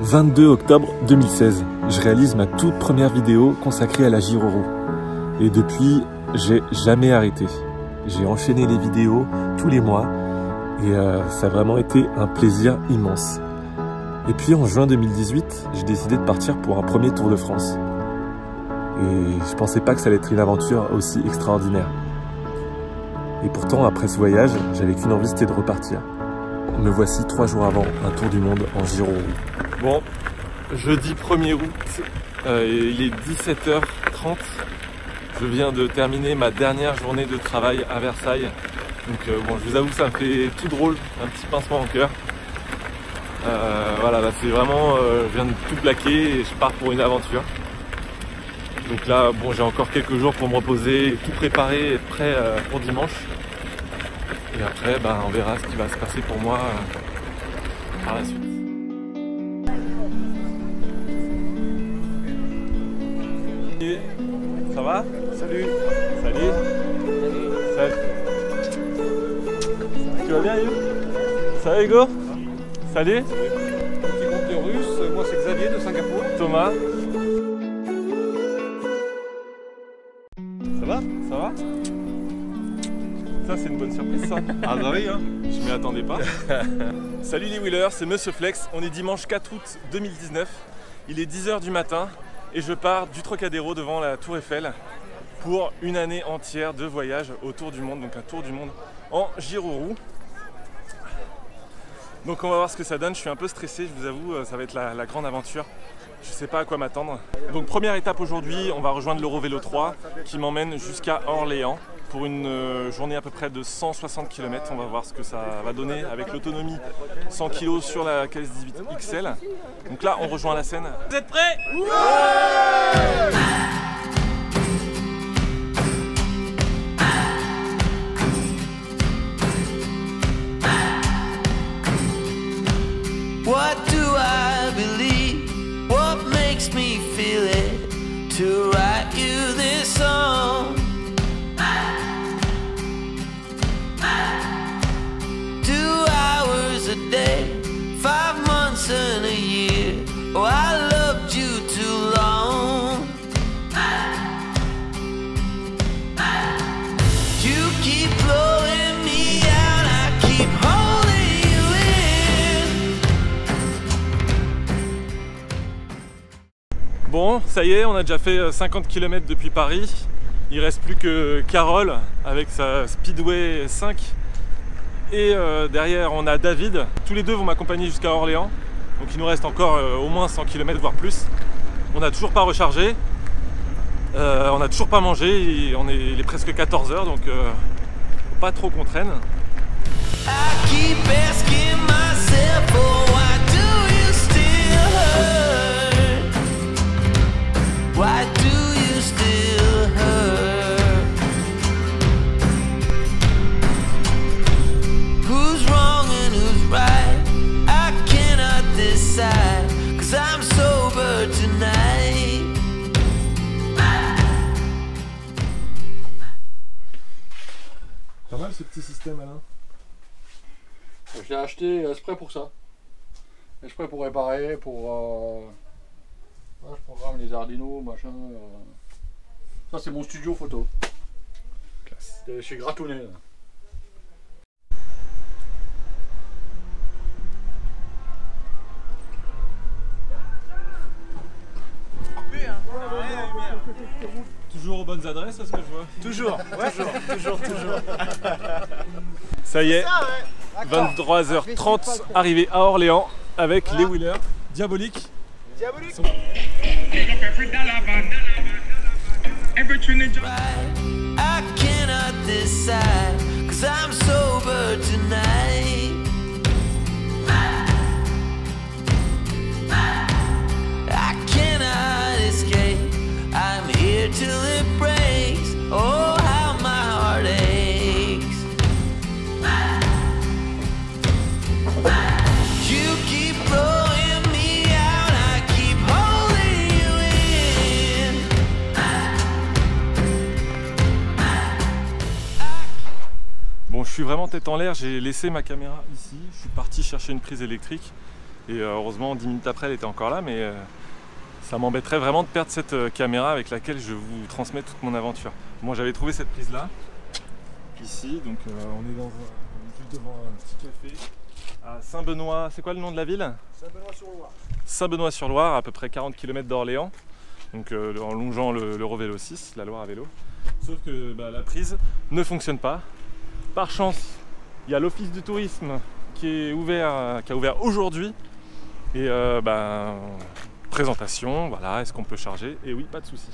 22 octobre 2016, je réalise ma toute première vidéo consacrée à la Giroro. Et depuis, j'ai jamais arrêté. J'ai enchaîné les vidéos tous les mois et euh, ça a vraiment été un plaisir immense. Et puis en juin 2018, j'ai décidé de partir pour un premier Tour de France. Et je pensais pas que ça allait être une aventure aussi extraordinaire. Et pourtant, après ce voyage, j'avais qu'une envie, c'était de repartir. Me voici trois jours avant un tour du monde en Giro. Bon, jeudi 1er août, euh, il est 17h30. Je viens de terminer ma dernière journée de travail à Versailles. Donc euh, bon, je vous avoue, ça me fait tout drôle, un petit pincement au cœur. Euh, voilà, là c'est vraiment, je viens de tout plaquer et je pars pour une aventure. Donc là, bon, j'ai encore quelques jours pour me reposer, tout préparer, être prêt pour dimanche. Et après, ben, on verra ce qui va se passer pour moi par la suite. Ça va? Salut. Salut. Salut. Tu vas bien Hugo? Ça va. Hugo Salut. Petit groupe de Russes, moi c'est Xavier de Singapour. Thomas? C'est une bonne surprise ça Ah bah oui hein Je m'y attendais pas. Salut les Wheelers, c'est Monsieur Flex. On est dimanche 4 août 2019. Il est 10h du matin et je pars du Trocadéro devant la Tour Eiffel pour une année entière de voyage autour du monde, donc un tour du monde en Giroroux. Donc on va voir ce que ça donne, je suis un peu stressé, je vous avoue, euh, ça va être la, la grande aventure. Je sais pas à quoi m'attendre. Donc première étape aujourd'hui, on va rejoindre l'Eurovélo 3 qui m'emmène jusqu'à Orléans pour une euh, journée à peu près de 160 km. On va voir ce que ça va donner avec l'autonomie 100 kg sur la KS18 XL. Donc là, on rejoint la scène. Vous êtes prêts? Bon, ça y est, on a déjà fait euh, 50 km depuis Paris. Il reste plus que Carole avec sa Speedway 5. Et euh, derrière, on a David. Tous les deux vont m'accompagner jusqu'à Orléans. Donc il nous reste encore euh, au moins 100 km, voire plus. On n'a toujours pas rechargé. Euh, on n'a toujours pas mangé. On est, il est presque 14h, donc euh, faut pas trop qu'on traîne. Ce petit système, Alain. Je l'ai acheté exprès pour ça. Exprès pour réparer, pour... Euh... je programme les Arduino, machin. euh. Ça c'est mon studio photo. Classe. Chez Gratounet. là. Bonnes adresses, à ce que je vois Toujours, toujours, toujours, toujours. Ça y est, Ah, D'accord. 23h30, arrivé à Orléans avec les Wheelers. Diabolique. Diabolique. I cannot decide, cause I'm sober tonight. L'air, j'ai laissé ma caméra ici, je suis parti chercher une prise électrique Et euh, heureusement, 10 minutes après, elle était encore là, mais euh, ça m'embêterait vraiment de perdre cette euh, caméra avec laquelle je vous transmets toute mon aventure. Moi, j'avais trouvé cette prise là, ici, donc euh, on est dans un- juste devant un petit café à Saint-Benoît. C'est quoi le nom de la ville? Saint-Benoît-sur-Loire. Saint-Benoît-sur-Loire, à peu près 40 km d'Orléans, donc euh, en longeant le- l'Eurovélo 6, la Loire à vélo. Sauf que bah, la prise ne fonctionne pas. Par chance, il y a l'office du tourisme qui est ouvert, euh, qui a ouvert aujourd'hui. Et euh, bah, présentation, voilà, est-ce qu'on peut charger? Et oui, pas de souci.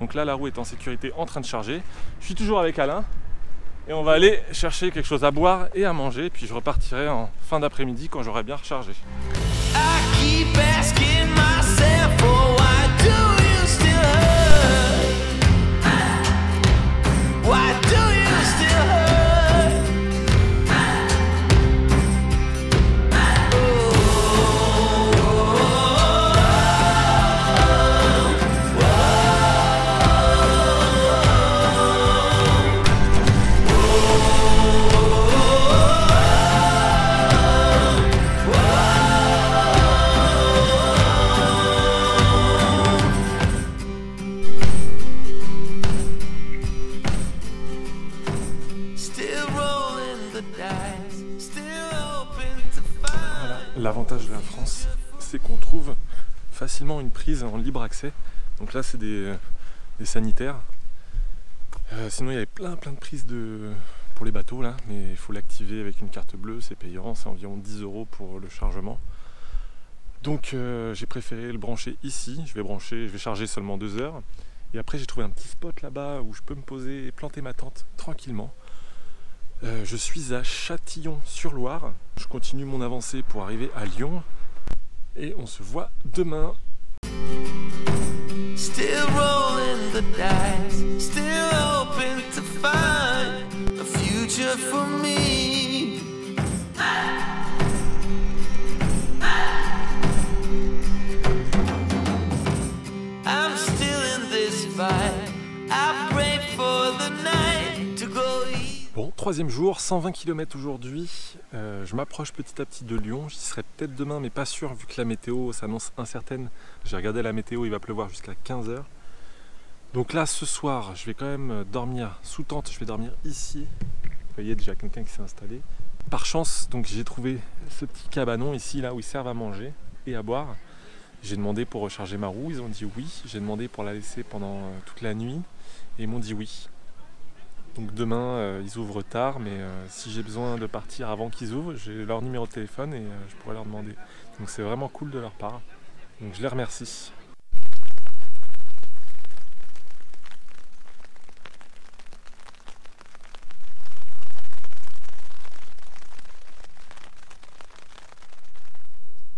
Donc là, la roue est en sécurité, en train de charger. Je suis toujours avec Alain. Et on va aller chercher quelque chose à boire et à manger. Puis je repartirai en fin d'après-midi quand j'aurai bien rechargé. L'avantage de la France, c'est qu'on trouve facilement une prise en libre accès. Donc là, c'est des, sanitaires. Euh, sinon, il y avait plein plein de prises de, pour les bateaux là, mais il faut l'activer avec une carte bleue, c'est payant, c'est environ 10 euros pour le chargement. Donc euh, j'ai préféré le brancher ici. Je vais brancher, je vais charger seulement 2 heures. Et après, j'ai trouvé un petit spot là-bas où je peux me poser et planter ma tente tranquillement. Euh, je suis à Châtillon-sur-Loire. Je continue mon avancée pour arriver à Lyon. Et on se voit demain. Troisième jour, 120 km aujourd'hui. Euh, je m'approche petit à petit de Lyon. J'y serai peut-être demain, mais pas sûr vu que la météo s'annonce incertaine. J'ai regardé la météo, il va pleuvoir jusqu'à 15h. Donc là, ce soir, je vais quand même dormir sous tente. Je vais dormir ici. Vous voyez déjà quelqu'un qui s'est installé. Par chance, donc j'ai trouvé ce petit cabanon ici, là où ils servent à manger et à boire. J'ai demandé pour recharger ma roue, ils ont dit oui. J'ai demandé pour la laisser pendant euh, toute la nuit et ils m'ont dit oui. Donc demain, euh, ils ouvrent tard, mais euh, si j'ai besoin de partir avant qu'ils ouvrent, j'ai leur numéro de téléphone et euh, je pourrais leur demander. Donc c'est vraiment cool de leur part. Donc je les remercie.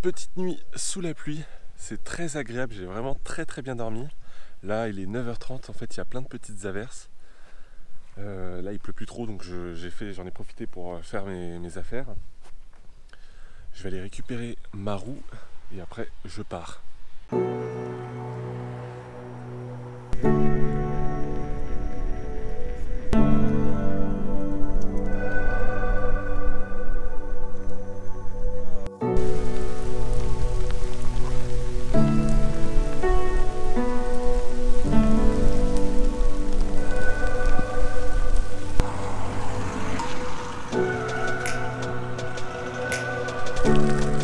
Petite nuit sous la pluie, c'est très agréable, j'ai vraiment très très bien dormi. Là il est 9h30, en fait il y a plein de petites averses. Euh, là, il pleut plus trop, donc j'en ai profité pour euh, faire mes affaires. Je vais aller récupérer ma roue et après je pars. Bon,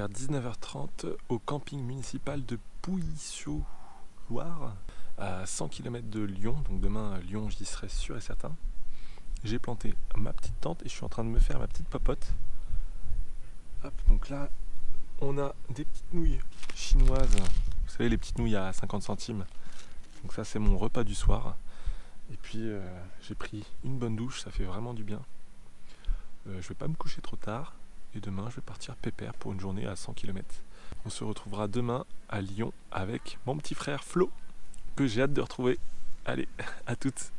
vers 19h30 au camping municipal de Pouilly-sur-Loire, à 100 km de Lyon. Donc demain, à Lyon, j'y serai sûr et certain. J'ai planté ma petite tente et je suis en train de me faire ma petite popote. Hop, donc là, on a des petites nouilles chinoises. Vous savez, les petites nouilles à 50 centimes. Donc ça c'est mon repas du soir. Et puis euh, j'ai pris une bonne douche, ça fait vraiment du bien. Euh, je vais pas me coucher trop tard. Et demain je vais partir pépère pour une journée à 100 km. On se retrouvera demain à Lyon avec mon petit frère Flo, que j'ai hâte de retrouver. Allez, à toutes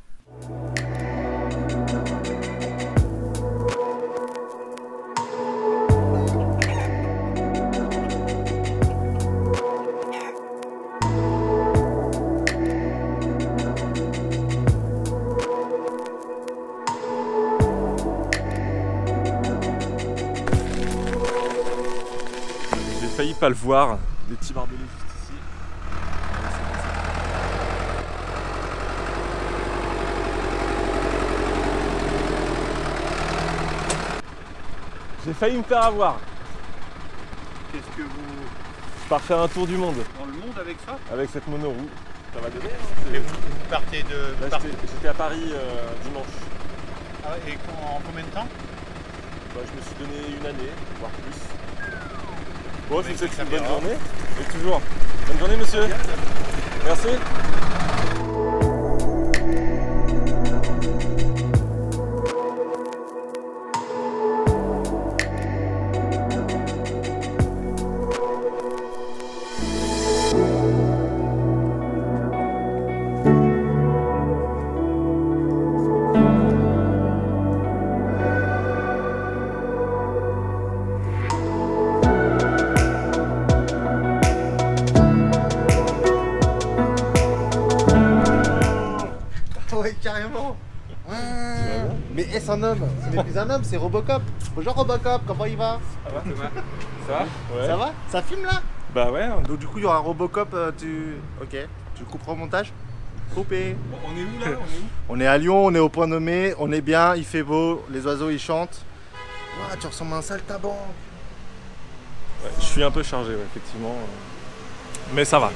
pas le voir, les petits barbelés juste ici. J'ai failli me faire avoir. Qu'est-ce que vous. Je pars faire un tour du monde Dans le monde avec ça? Avec cette monoroue. Ça va donner Et vous, vous partez de. J'étais à Paris euh, dimanche. Ah, et en combien de temps? Bah, je me suis donné une année, voire plus. Bon, je vous souhaite une bonne journée. Et toujours. Bonne journée, monsieur. Merci. Un homme Ce n'est plus un homme, c'est Robocop. Bonjour Robocop, comment il va? Ça va, Thomas? Ça va? Ouais. Ça va? Ça filme là? Bah ouais. Donc du coup, il y aura Robocop, euh, tu... Ok, tu couperas au montage? Coupé. On est où là? On est où? On est à Lyon, on est au point nommé, on est bien, il fait beau, les oiseaux ils chantent. Ouah, tu ressembles à un saltaban. Ouais, Je suis un peu chargé, ouais, effectivement. Mais ça va.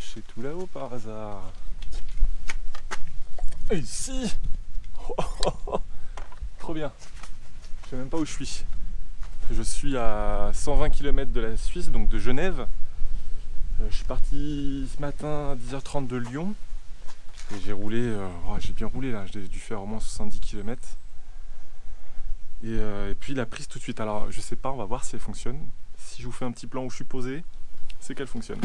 Prise cachée tout là-haut par hasard Ici Trop bien. Je sais même pas où je suis. Je suis à 120 km de la Suisse, donc de Genève. Euh, Je suis parti ce matin à 10h30 de Lyon. Et j'ai roulé, euh, oh, j'ai bien roulé là, j'ai dû faire au moins 70 km. Et, euh, et puis la prise tout de suite. Alors je sais pas, on va voir si elle fonctionne. Si je vous fais un petit plan où je suis posé, c'est qu'elle fonctionne.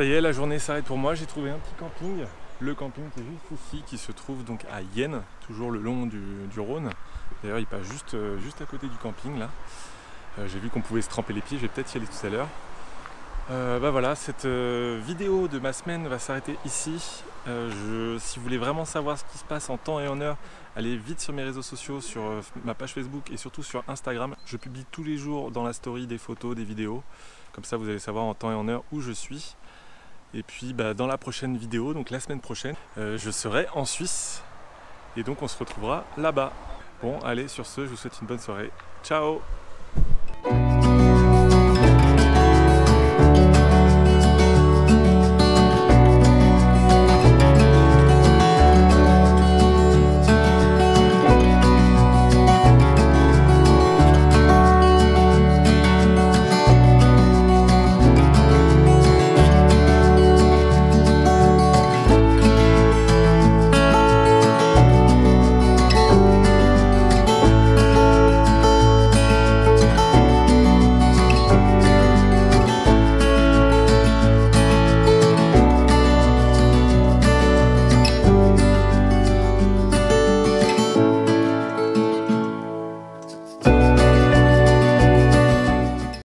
Ça y est, la journée s'arrête pour moi. J'ai trouvé un petit camping, le camping qui est juste ici, qui se trouve donc à Yenne, toujours le long du, Rhône. D'ailleurs, il passe juste, euh, juste à côté du camping là. Euh, J'ai vu qu'on pouvait se tremper les pieds, je vais peut-être y aller tout à l'heure. Euh, bah voilà, cette vidéo de ma semaine va s'arrêter ici. Si vous voulez vraiment savoir ce qui se passe en temps et en heure, allez vite sur mes réseaux sociaux, sur ma page Facebook et surtout sur Instagram. Je publie tous les jours dans la story des photos, des vidéos. Comme ça, vous allez savoir en temps et en heure où je suis. Et puis bah, dans la prochaine vidéo, donc la semaine prochaine, euh, je serai en Suisse. Et donc on se retrouvera là-bas. Bon, allez, sur ce, je vous souhaite une bonne soirée. Ciao